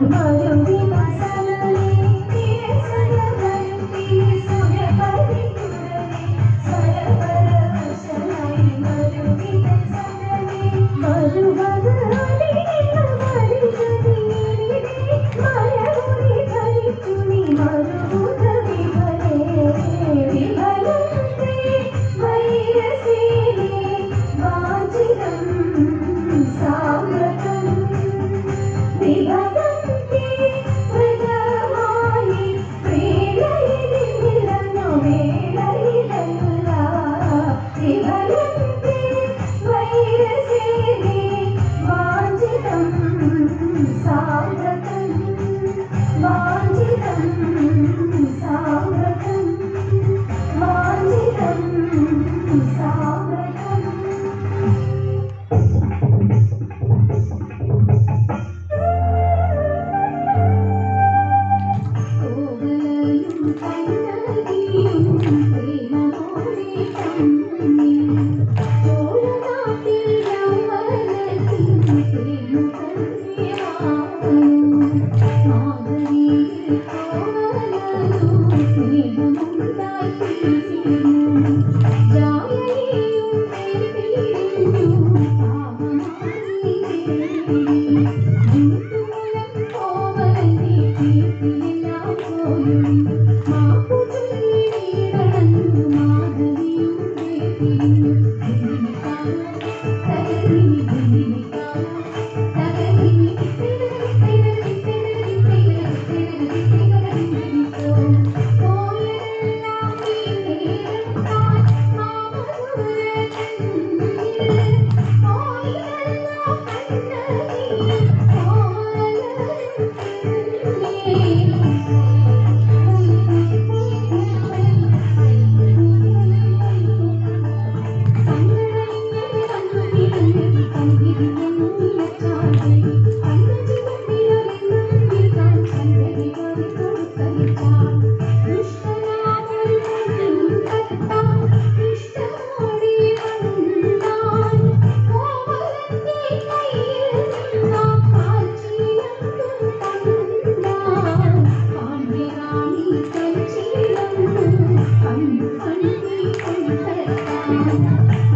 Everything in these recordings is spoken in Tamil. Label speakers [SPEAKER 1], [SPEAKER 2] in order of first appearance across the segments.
[SPEAKER 1] Mời đường đi mà xa nơi Thank you.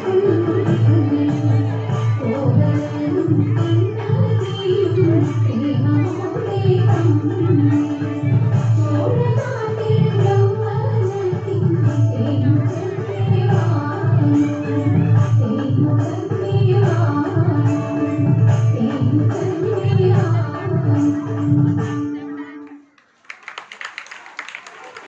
[SPEAKER 1] Thank you.